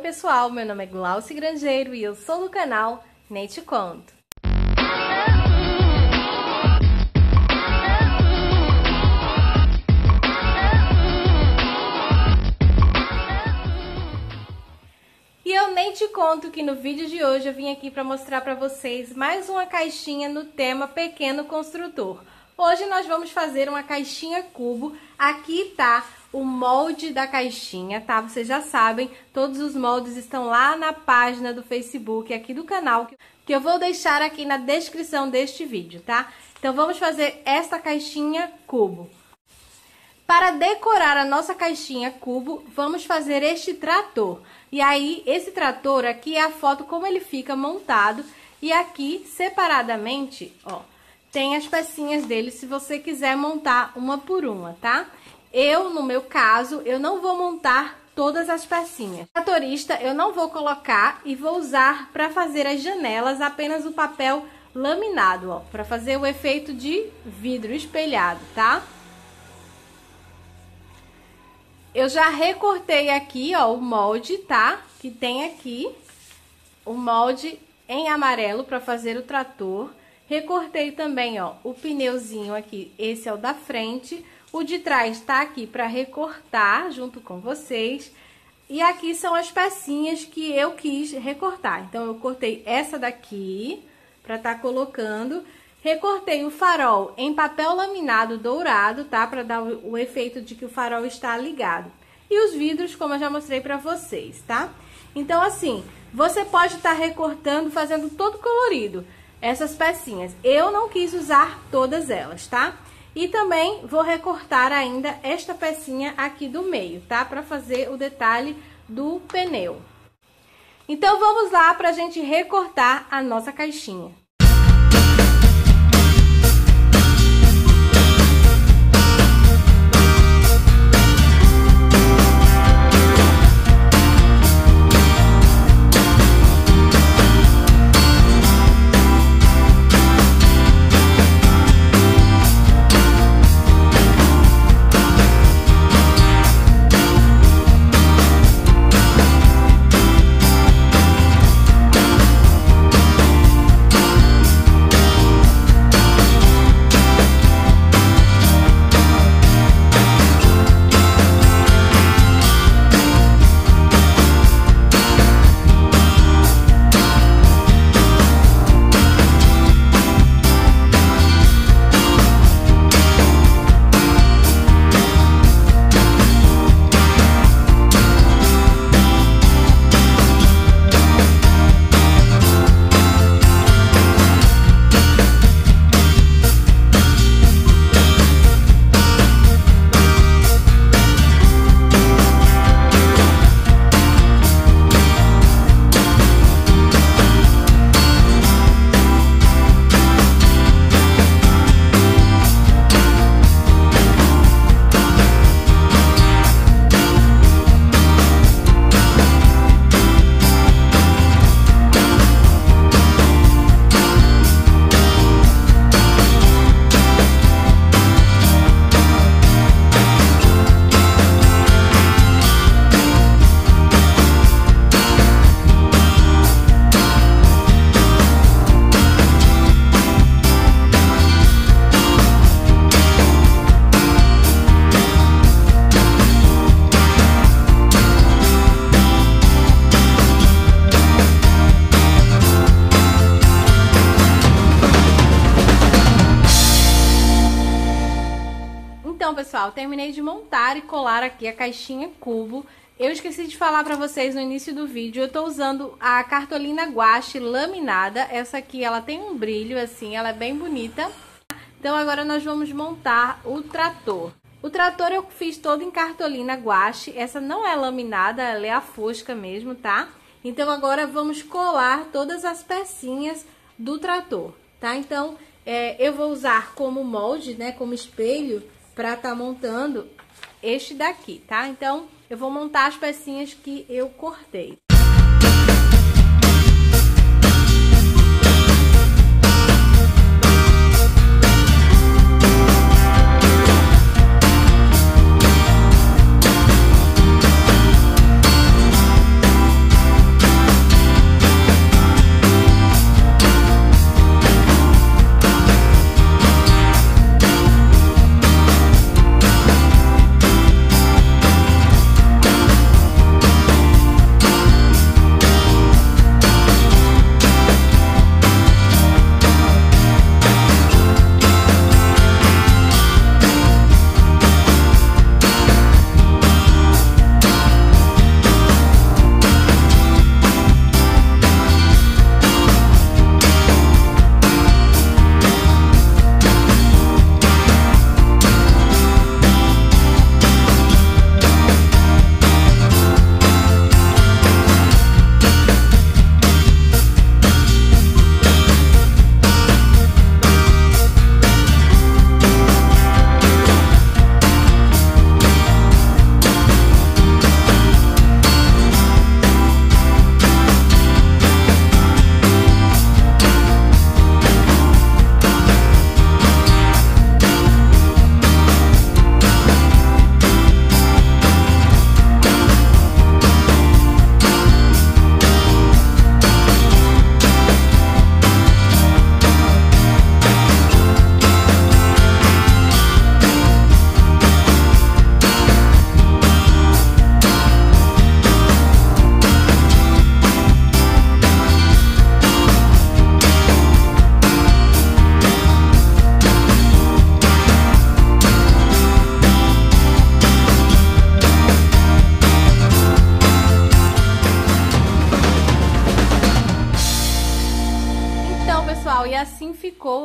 pessoal, meu nome é Glauci Grangeiro e eu sou do canal Nem Te Conto. E eu nem te conto que no vídeo de hoje eu vim aqui para mostrar para vocês mais uma caixinha no tema Pequeno Construtor. Hoje nós vamos fazer uma caixinha cubo. Aqui tá o molde da caixinha, tá? Vocês já sabem, todos os moldes estão lá na página do Facebook aqui do canal, que eu vou deixar aqui na descrição deste vídeo, tá? Então vamos fazer esta caixinha cubo. Para decorar a nossa caixinha cubo, vamos fazer este trator. E aí, esse trator aqui é a foto como ele fica montado. E aqui, separadamente, ó, tem as pecinhas dele se você quiser montar uma por uma, tá? Eu, no meu caso, eu não vou montar todas as pecinhas. Tratorista eu não vou colocar e vou usar para fazer as janelas apenas o papel laminado, ó, para fazer o efeito de vidro espelhado, tá? Eu já recortei aqui, ó, o molde, tá? Que tem aqui o molde em amarelo para fazer o trator. Recortei também, ó, o pneuzinho aqui, esse é o da frente. O de trás tá aqui para recortar junto com vocês. E aqui são as pecinhas que eu quis recortar. Então, eu cortei essa daqui para tá colocando. Recortei o farol em papel laminado dourado, tá? Para dar o, o, efeito de que o farol está ligado. E os vidros, como eu já mostrei para vocês, tá? Então, assim, você pode estar tá recortando, fazendo todo colorido essas pecinhas. Eu não quis usar todas elas, tá? E também vou recortar ainda esta pecinha aqui do meio, tá? Para fazer o detalhe do pneu. Então, vamos lá para a gente recortar a nossa caixinha. Então, pessoal, terminei de montar e colar aqui a caixinha cubo. Eu esqueci de falar pra vocês no início do vídeo, eu tô usando a cartolina guache laminada. Essa aqui, ela tem um brilho, assim, ela é bem bonita. Então, agora nós vamos montar o trator. O trator eu fiz todo em cartolina guache. Essa não é laminada, ela é a fosca mesmo, tá? Então, agora vamos colar todas as pecinhas do trator, tá? Então, é, eu vou usar como molde, né, como espelho, para estar tá montando este daqui, tá? Então, eu vou montar as pecinhas que eu cortei.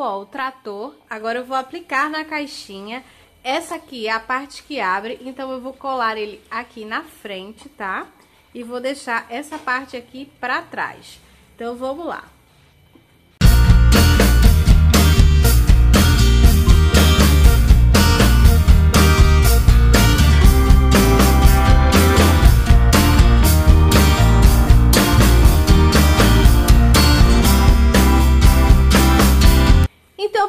Ó, o trator. Agora eu vou aplicar na caixinha. Essa aqui é a parte que abre, então eu vou colar ele aqui na frente, tá? E vou deixar essa parte aqui pra trás. Então, vamos lá.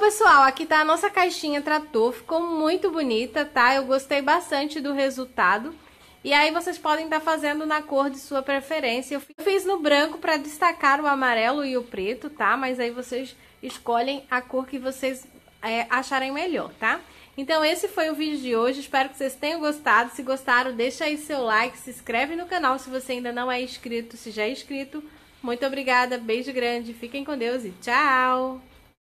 Pessoal, aqui tá a nossa caixinha trator, ficou muito bonita, tá? Eu gostei bastante do resultado. E aí vocês podem estar tá fazendo na cor de sua preferência. Eu fiz no branco para destacar o amarelo e o preto, tá? Mas aí vocês escolhem a cor que vocês é, acharem melhor, tá? Então esse foi o vídeo de hoje, espero que vocês tenham gostado. Se gostaram, deixa aí seu like, se inscreve no canal se você ainda não é inscrito, se já é inscrito. Muito obrigada, beijo grande, fiquem com Deus e tchau!